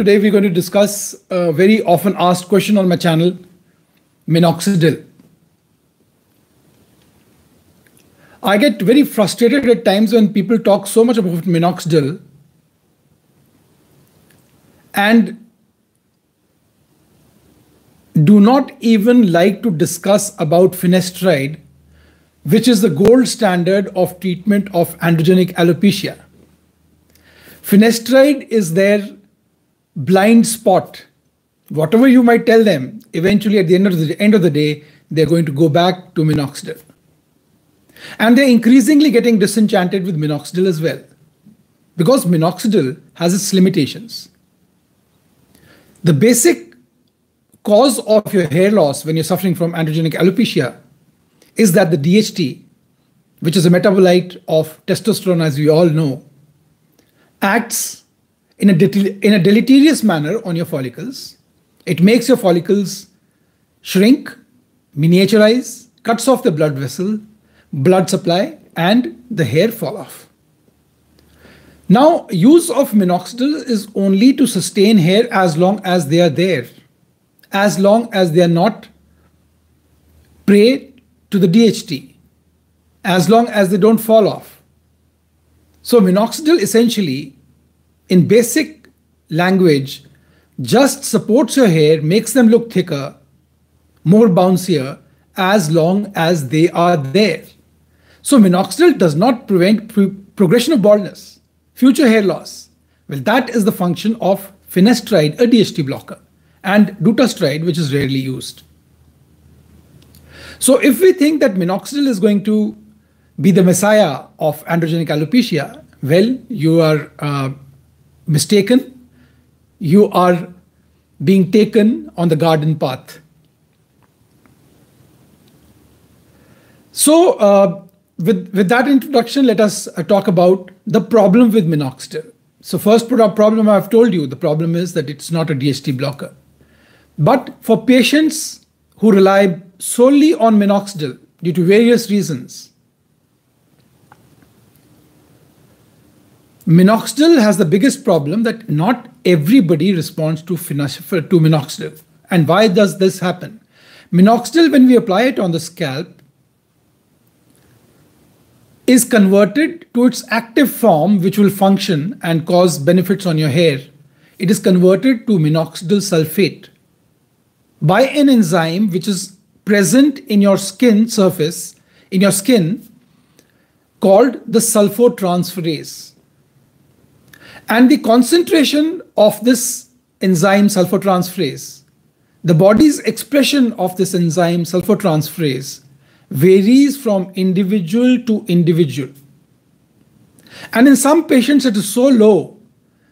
today we're going to discuss a very often asked question on my channel, minoxidil. I get very frustrated at times when people talk so much about minoxidil and do not even like to discuss about finasteride, which is the gold standard of treatment of androgenic alopecia. Finasteride is their blind spot. Whatever you might tell them, eventually at the end of the end of the day, they're going to go back to minoxidil. And they're increasingly getting disenchanted with minoxidil as well. Because minoxidil has its limitations. The basic cause of your hair loss when you're suffering from androgenic alopecia is that the DHT, which is a metabolite of testosterone, as we all know, acts in a, in a deleterious manner on your follicles. It makes your follicles shrink, miniaturize, cuts off the blood vessel, blood supply, and the hair fall off. Now, use of minoxidil is only to sustain hair as long as they are there, as long as they are not prey to the DHT, as long as they don't fall off. So minoxidil essentially, in basic language, just supports your hair, makes them look thicker, more bouncier, as long as they are there. So minoxidil does not prevent progression of baldness future hair loss. Well, that is the function of finasteride, a DHT blocker, and dutasteride, which is rarely used. So if we think that minoxidil is going to be the messiah of androgenic alopecia, well, you are uh, mistaken. You are being taken on the garden path. So uh, with, with that introduction, let us uh, talk about the problem with minoxidil. So first problem I've told you, the problem is that it's not a DHT blocker. But for patients who rely solely on minoxidil due to various reasons, minoxidil has the biggest problem that not everybody responds to, to minoxidil. And why does this happen? Minoxidil, when we apply it on the scalp, is converted to its active form, which will function and cause benefits on your hair. It is converted to minoxidil sulfate by an enzyme which is present in your skin surface, in your skin, called the sulfotransferase. And the concentration of this enzyme sulfotransferase, the body's expression of this enzyme sulfotransferase varies from individual to individual. And in some patients, it is so low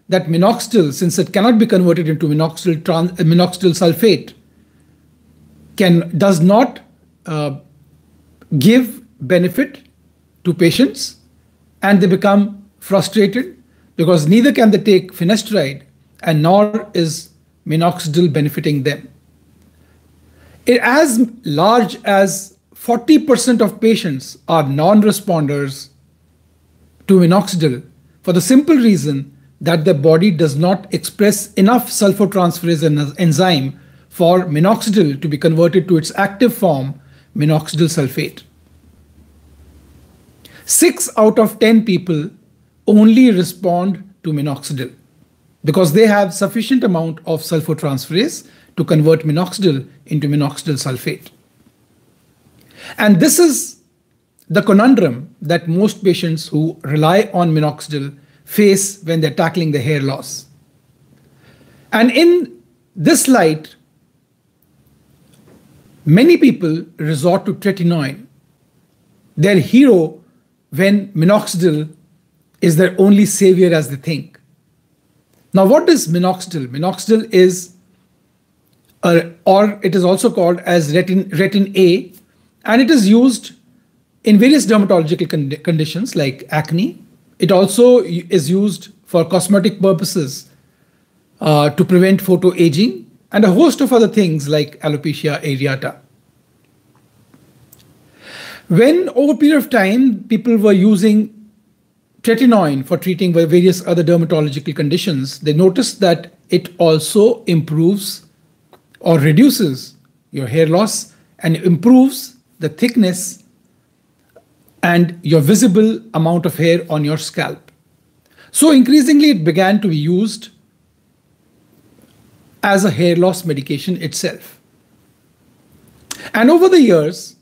that minoxidil, since it cannot be converted into minoxidil, trans, minoxidil sulfate, can does not uh, give benefit to patients, and they become frustrated because neither can they take finasteride, and nor is minoxidil benefiting them. It, as large as 40% of patients are non-responders to minoxidil for the simple reason that the body does not express enough sulfotransferase enzyme for minoxidil to be converted to its active form, minoxidil sulfate. 6 out of 10 people only respond to minoxidil because they have sufficient amount of sulfotransferase to convert minoxidil into minoxidil sulfate. And this is the conundrum that most patients who rely on minoxidil face when they're tackling the hair loss. And in this light, many people resort to tretinoin, their hero when minoxidil is their only savior as they think. Now, what is minoxidil? Minoxidil is, a, or it is also called as retin, retin A, and it is used in various dermatological con conditions like acne. It also is used for cosmetic purposes uh, to prevent photo aging and a host of other things like alopecia areata. When over a period of time people were using tretinoin for treating various other dermatological conditions, they noticed that it also improves or reduces your hair loss and improves the thickness and your visible amount of hair on your scalp. So increasingly it began to be used as a hair loss medication itself. And over the years,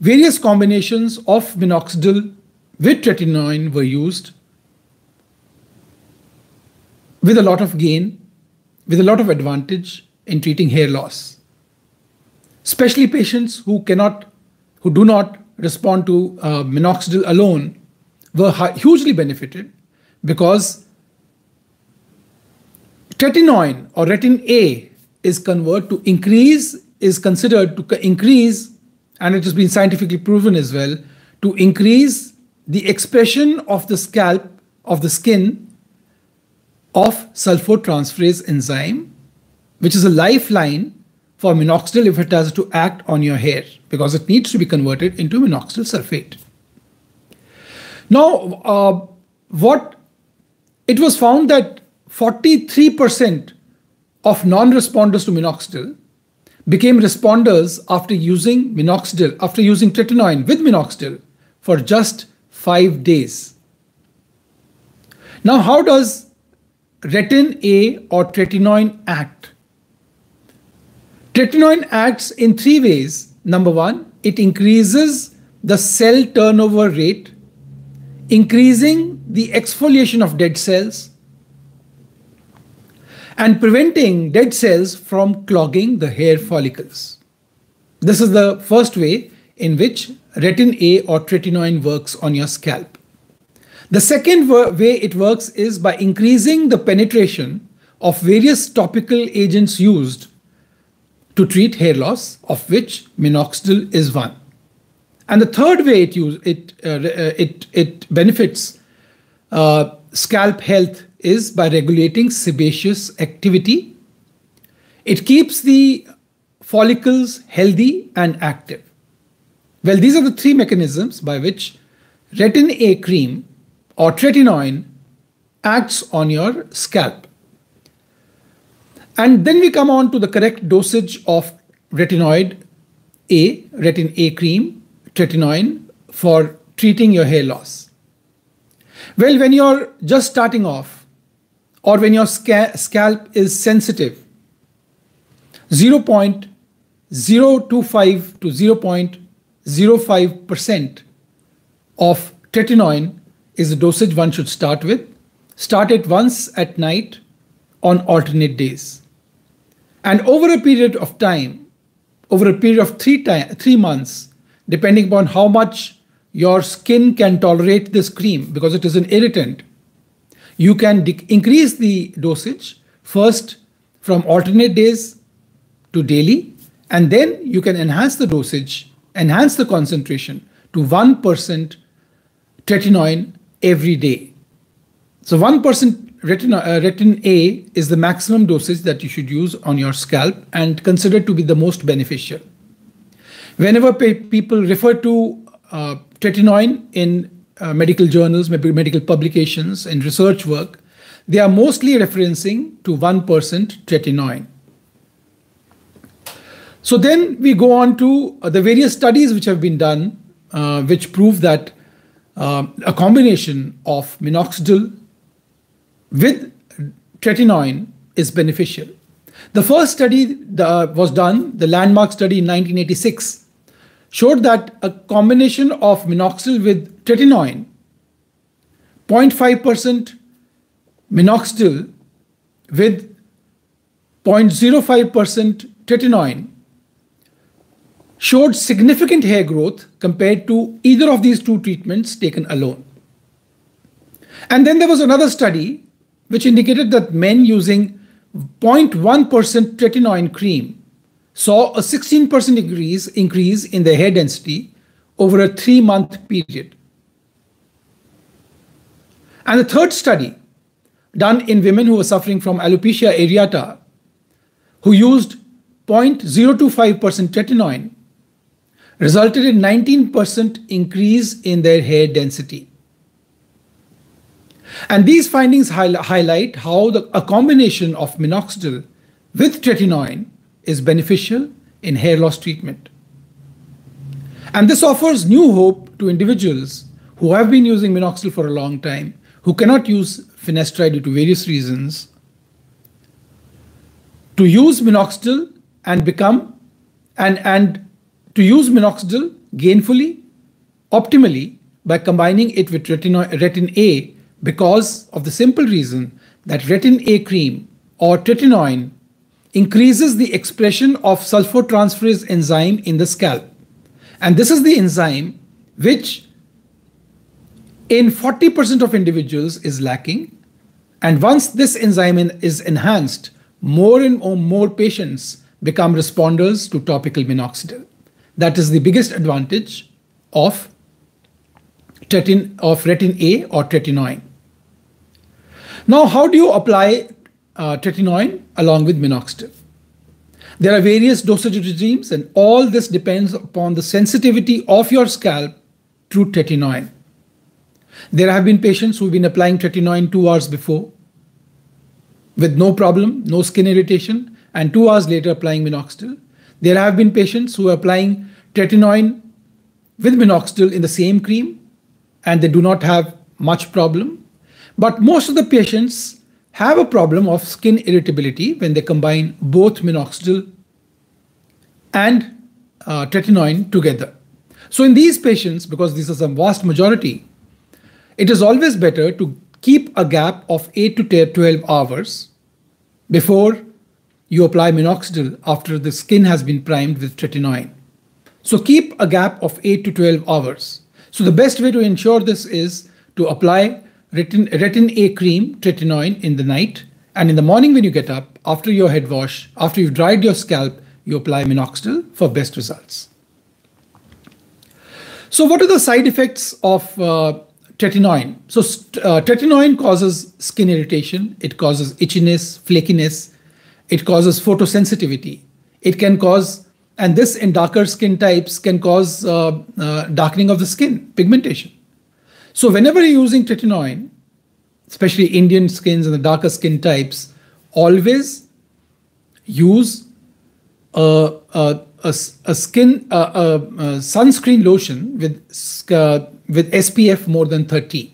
various combinations of minoxidil with tretinoin were used with a lot of gain, with a lot of advantage in treating hair loss. Especially patients who cannot, who do not respond to uh, minoxidil alone were hugely benefited because tretinoin or retin A is converted to increase, is considered to increase, and it has been scientifically proven as well, to increase the expression of the scalp, of the skin, of sulfotransferase enzyme, which is a lifeline for minoxidil if it has to act on your hair because it needs to be converted into minoxidil sulfate. Now, uh, what it was found that 43% of non-responders to minoxidil became responders after using minoxidil, after using tretinoin with minoxidil for just five days. Now, how does retin A or tretinoin act? Tretinoin acts in three ways. Number one, it increases the cell turnover rate, increasing the exfoliation of dead cells and preventing dead cells from clogging the hair follicles. This is the first way in which retin A or tretinoin works on your scalp. The second way it works is by increasing the penetration of various topical agents used to treat hair loss, of which minoxidil is one. And the third way it, use, it, uh, uh, it, it benefits uh, scalp health is by regulating sebaceous activity. It keeps the follicles healthy and active. Well, these are the three mechanisms by which retin A cream or tretinoin acts on your scalp. And then we come on to the correct dosage of retinoid A, retin A cream, tretinoin for treating your hair loss. Well, when you're just starting off or when your sca scalp is sensitive, 0.025 to 0.05% of tretinoin is the dosage one should start with. Start it once at night on alternate days. And over a period of time, over a period of three, time, three months, depending upon how much your skin can tolerate this cream, because it is an irritant, you can increase the dosage first from alternate days to daily, and then you can enhance the dosage, enhance the concentration to 1% tretinoin every day. So 1% retin, uh, retin A is the maximum dosage that you should use on your scalp and considered to be the most beneficial. Whenever people refer to uh, tretinoin in uh, medical journals, maybe medical publications, and research work, they are mostly referencing to 1% tretinoin. So then we go on to uh, the various studies which have been done, uh, which prove that uh, a combination of minoxidil with tretinoin is beneficial. The first study that was done, the landmark study in 1986, showed that a combination of minoxidil with tretinoin, 0.5% minoxidil with 0.05% tretinoin showed significant hair growth compared to either of these two treatments taken alone. And then there was another study which indicated that men using 0.1% tretinoin cream saw a 16% increase, increase in their hair density over a three month period. And the third study, done in women who were suffering from alopecia areata, who used 0.025% tretinoin, resulted in 19% increase in their hair density. And these findings highlight how the, a combination of minoxidil with tretinoin is beneficial in hair loss treatment. And this offers new hope to individuals who have been using minoxidil for a long time, who cannot use finasteride due to various reasons, to use minoxidil and become and and to use minoxidil gainfully, optimally by combining it with retin A because of the simple reason that retin A cream or tretinoin increases the expression of sulfotransferase enzyme in the scalp. And this is the enzyme which in 40% of individuals is lacking. And once this enzyme is enhanced, more and more patients become responders to topical minoxidil. That is the biggest advantage of, tretin, of retin A or tretinoin. Now, how do you apply uh, tretinoin along with minoxidil? There are various dosage regimes, and all this depends upon the sensitivity of your scalp to tretinoin. There have been patients who've been applying tretinoin two hours before with no problem, no skin irritation, and two hours later applying minoxidil. There have been patients who are applying tretinoin with minoxidil in the same cream and they do not have much problem. But most of the patients have a problem of skin irritability when they combine both minoxidil and uh, tretinoin together. So in these patients, because this is a vast majority, it is always better to keep a gap of 8 to 12 hours before you apply minoxidil after the skin has been primed with tretinoin. So keep a gap of 8 to 12 hours. So the best way to ensure this is to apply retin, retin A cream, tretinoin in the night. And in the morning when you get up, after your head wash, after you've dried your scalp, you apply minoxidil for best results. So what are the side effects of uh, tretinoin? So uh, tretinoin causes skin irritation. It causes itchiness, flakiness. It causes photosensitivity. It can cause and this in darker skin types can cause uh, uh, darkening of the skin, pigmentation. So whenever you're using tretinoin, especially Indian skins and the darker skin types, always use a, a, a, a skin a, a, sunscreen lotion with uh, with SPF more than 30.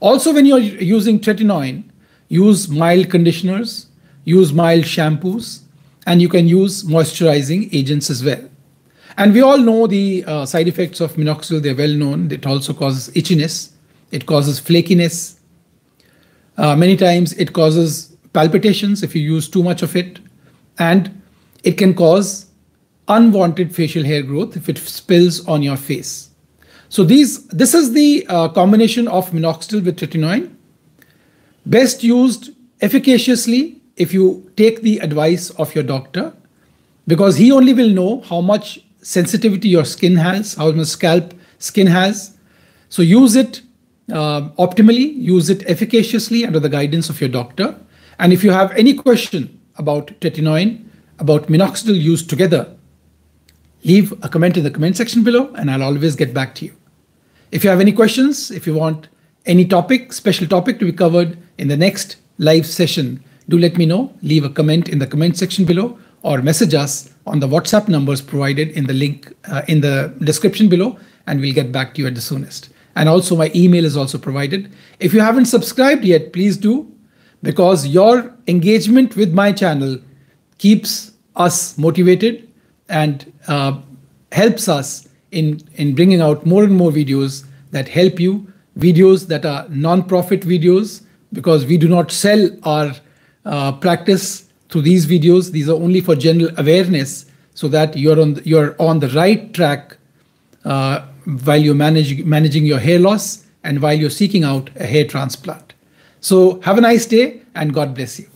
Also, when you're using tretinoin, use mild conditioners, use mild shampoos, and you can use moisturizing agents as well. And we all know the uh, side effects of minoxidil, they're well known. It also causes itchiness, it causes flakiness. Uh, many times it causes palpitations if you use too much of it, and it can cause unwanted facial hair growth if it spills on your face. So these, this is the uh, combination of minoxidil with tretinoin, best used efficaciously if you take the advice of your doctor, because he only will know how much sensitivity your skin has, how much scalp skin has. So use it uh, optimally, use it efficaciously under the guidance of your doctor. And if you have any question about tretinoin, about minoxidil used together, leave a comment in the comment section below and I'll always get back to you. If you have any questions, if you want any topic, special topic to be covered in the next live session, do let me know. Leave a comment in the comment section below or message us on the WhatsApp numbers provided in the link uh, in the description below and we'll get back to you at the soonest. And also my email is also provided. If you haven't subscribed yet, please do because your engagement with my channel keeps us motivated and uh, helps us in, in bringing out more and more videos that help you, videos that are non-profit videos because we do not sell our uh, practice through these videos. These are only for general awareness so that you're on the, you're on the right track uh, while you're managing managing your hair loss and while you're seeking out a hair transplant. So have a nice day and God bless you.